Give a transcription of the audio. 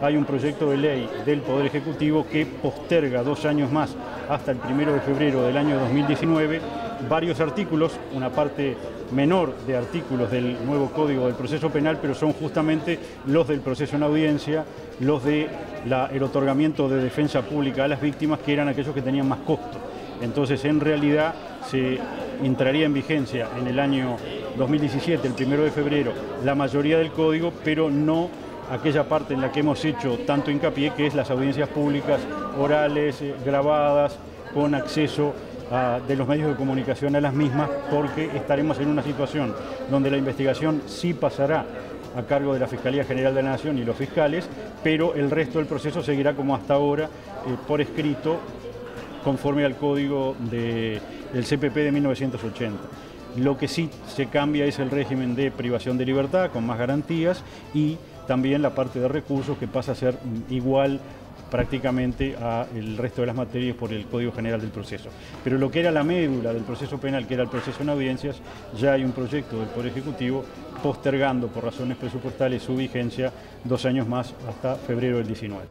hay un proyecto de ley del Poder Ejecutivo que posterga dos años más hasta el primero de febrero del año 2019 varios artículos, una parte menor de artículos del nuevo Código del Proceso Penal, pero son justamente los del proceso en audiencia, los de el otorgamiento de defensa pública a las víctimas, que eran aquellos que tenían más costo. Entonces, en realidad, se entraría en vigencia en el año 2017, el primero de febrero, la mayoría del código, pero no aquella parte en la que hemos hecho tanto hincapié, que es las audiencias públicas orales, eh, grabadas, con acceso de los medios de comunicación a las mismas, porque estaremos en una situación donde la investigación sí pasará a cargo de la Fiscalía General de la Nación y los fiscales, pero el resto del proceso seguirá como hasta ahora, eh, por escrito, conforme al código del CPP de 1980. Lo que sí se cambia es el régimen de privación de libertad con más garantías y también la parte de recursos que pasa a ser igual prácticamente al resto de las materias por el Código General del Proceso. Pero lo que era la médula del proceso penal, que era el proceso en audiencias, ya hay un proyecto del Poder Ejecutivo postergando por razones presupuestales su vigencia dos años más hasta febrero del 19.